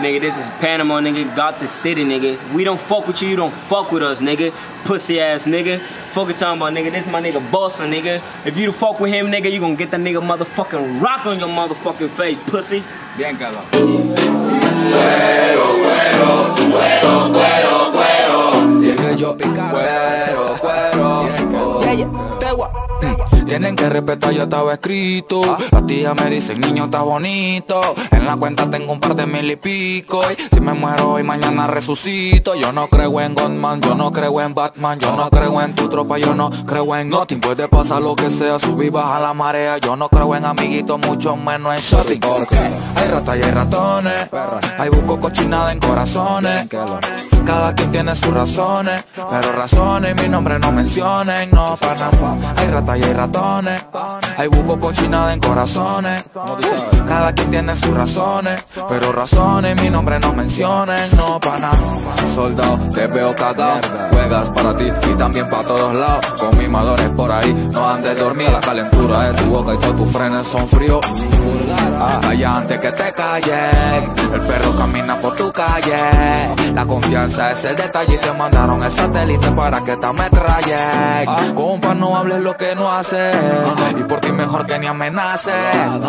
Nigga, this is Panama, nigga. Got the city, nigga. We don't fuck with you, you don't fuck with us, nigga. Pussy ass nigga. Fucking talking about nigga. This is my nigga Bossa, nigga. If you to fuck with him, nigga, you gonna get that nigga motherfucking rock on your motherfucking face, pussy. Bien, Carlos. Tienen que respetar, ya estaba escrito. Las tías me dicen, niño, está bonito. En la cuenta tengo un par de mil y pico. Y si me muero hoy, mañana resucito. Yo no creo en Godman, yo no creo en Batman. Yo no creo en tu tropa, yo no creo en nothing. Puede pasar lo que sea, subir, baja la marea. Yo no creo en amiguitos, mucho menos en shopping. Porque hay ratas y hay ratones. Hay busco cochinada en corazones. Cada quien tiene sus razones, pero razones mi nombre no mencionen, no para Hay ratas y hay ratones, hay buco cochinada en corazones. Cada quien tiene sus razones, pero razones mi nombre no mencionen, no para Soldado, te veo cagado, juegas para ti y también para todos lados. Con mimadores por ahí, no andes dormir, la calentura de tu boca y todos tus frenes son fríos. Allá antes que te callen, el perro camina por tu calle. La confianza es el detalle y te mandaron el satélite para que te ametrallen. Compa, no hables lo que no haces. Y por ti mejor que ni amenaces.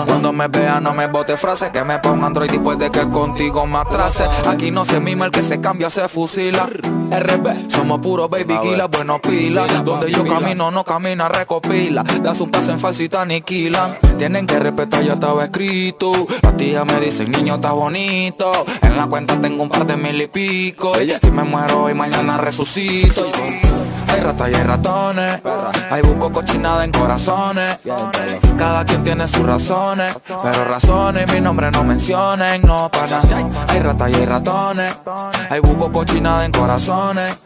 Cuando me vean, no me bote frases. Que me ponga Android después de que contigo me atrase. Aquí no se mima el que se cambia, se fusila. RB, somos puro baby killer, bueno pila. Donde yo camino, no camina, recopila. Das un paso en falso y te aniquilan. Tienen que respetar, ya estaba escrito. Las tías me dicen, niño, está bonito. En la cuenta tengo un par de mil y pico. Si me muero hoy, mañana resucito. Hay ratas y hay ratones. Hay busco cochinada en corazones. Cada quien tiene sus razones. Pero razones mi nombre no mencionen. No para Hay ratas y hay ratones. Hay busco cochinada en corazones.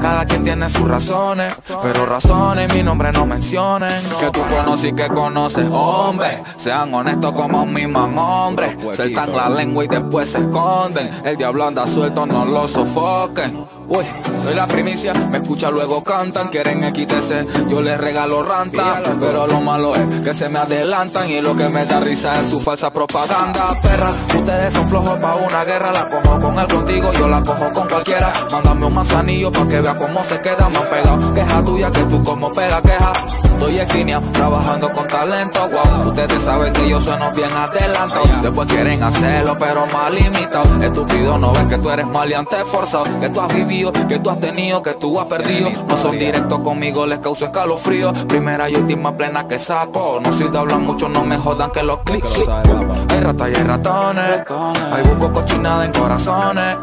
Cada quien tiene sus razones. Pero razones mi nombre no mencionen. Que tú conoces y que conoces, hombre. Sean honestos como un mismo hombre. Sueltan la lengua y después se esconden. El diablo anda suelto, no lo sofoquen. Uy, soy la primicia, me escucha luego cantan, quieren XTC, yo les regalo ranta, pero lo malo es que se me adelantan y lo que me da risa es su falsa propaganda, perras, ustedes son flojos pa' una guerra, la cojo con él contigo, yo la cojo con cualquiera, mándame un manzanillo pa' que vea cómo se queda, más pegado, queja tuya que tú como pega queja, estoy esquina, trabajando con talento, wow, ustedes saben que yo sueno bien adelantado, después quieren hacerlo pero mal limitado, estúpido no ves que tú eres maleante forzado, que tú has vivido que tú has tenido, que tú has perdido. No son directos conmigo, les causo escalofrío. Primera y última plena que saco. No soy de hablar mucho, no me jodan que los clics. Hay ratas y hay ratones. Hay busco cochinada en corazones.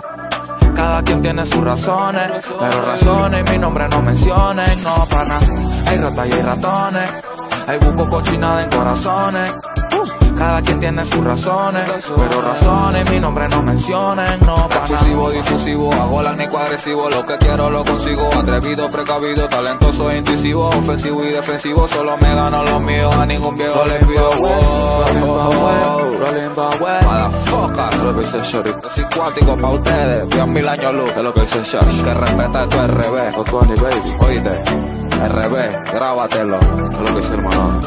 Cada quien tiene sus razones, pero razones mi nombre no mencionen, no pana. Hay ratas y hay ratones. Hay busco cochinada en corazones. Cada quien tiene sus razones, pero razones mi nombre no mencionen, no para Exclusivo, difusivo, hago la nico agresivo, lo que quiero lo consigo, atrevido, precavido, talentoso, e intuitivo, ofensivo y defensivo, solo me gano los míos, a ningún viejo les pido wow, lo que dice Shorty, soy cuático pa' ustedes, bien mil años luz, es lo que dice Shorty, que respeta tu RB, o baby, oíste, RB, grábatelo, es lo que dice hermano,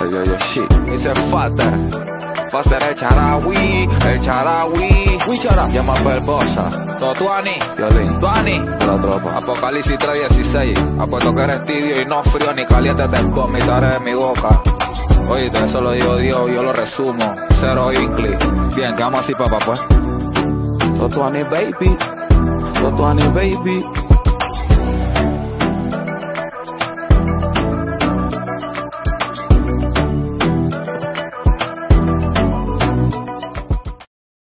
ay, ay, ay, shit, dice Faster, Faster el charawi, el charawi, Wichara, llama Perbosa, Totuani, Violín, Tuani, la tropa, Apocalipsis 316, apuesto que eres tibio y no frío ni caliente, te vomitaré en mi boca. Oíste, eso lo digo Dios, yo lo resumo, cero incli, bien, quedamos así papá pues. Totuani baby, Totuani baby.